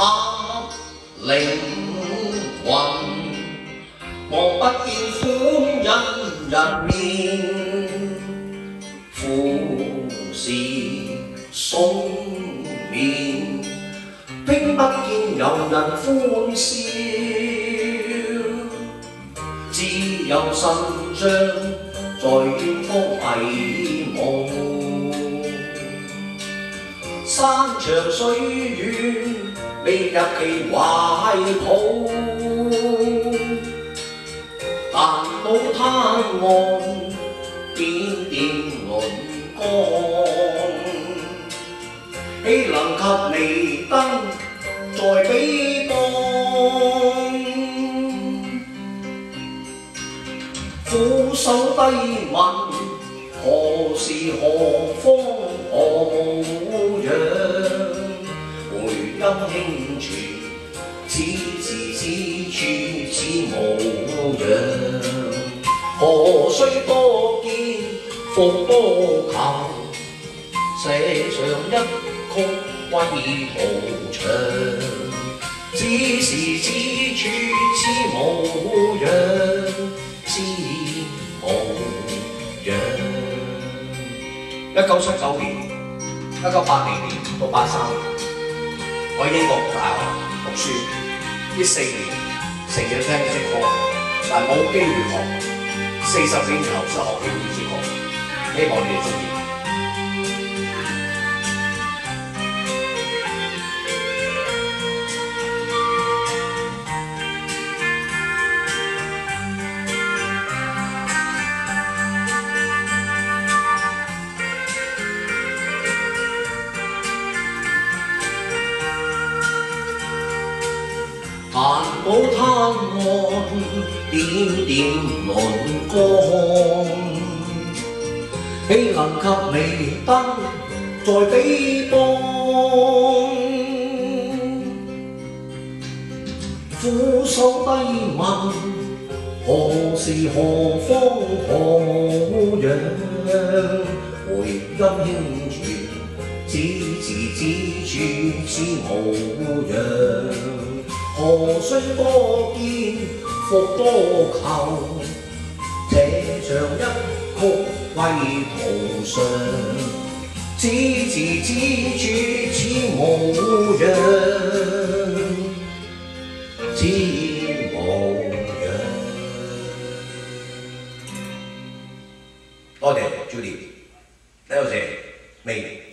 他灵魂，望不见欢欣人面，富士送面，听不见有人欢笑，只有神像在远方迷雾。山长水远， bị đắc kỳ hoài thổ tàn tổ than ngon tiếng tiếng ngồn con. Hãy lần khắp này tăng tròi bấy con. Phủ sâu tay mạnh hồ sĩ 回音輕傳，此時此處此模樣。何須多見，復多求，寫上一曲歸途長。此時此處此模樣，此模樣。一九七九年、一九八零年到八三年，我喺英國大學讀書，呢四年成日聽music hall，但冇機會學。四十幾年後先學到 music hall，希望你哋中意。 弹到滩岸，点点轮光，岂能及微灯在彼邦？俯首低问，何时何方何样？回音轻传，此时此处此模样。 何须多见复多求且唱一曲归途上此时此处此无恙此模样多谢 judy daisy